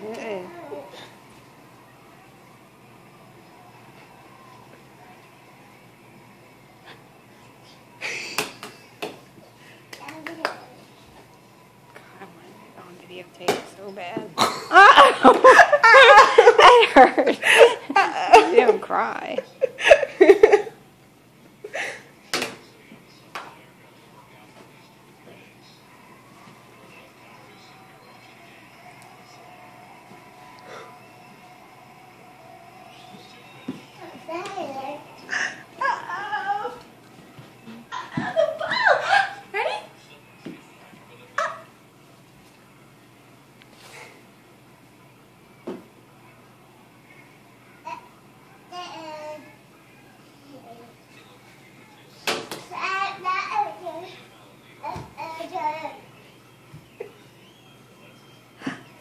Mm-mm. videotape so bad. that hurt. Uh -oh. You don't cry.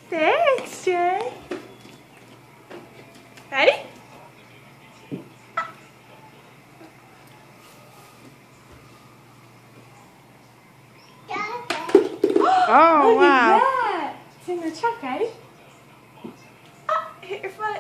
Thanks, Jay. Ready? Oh, wow. at that. It's in the truck, ready? Ah, hit your foot.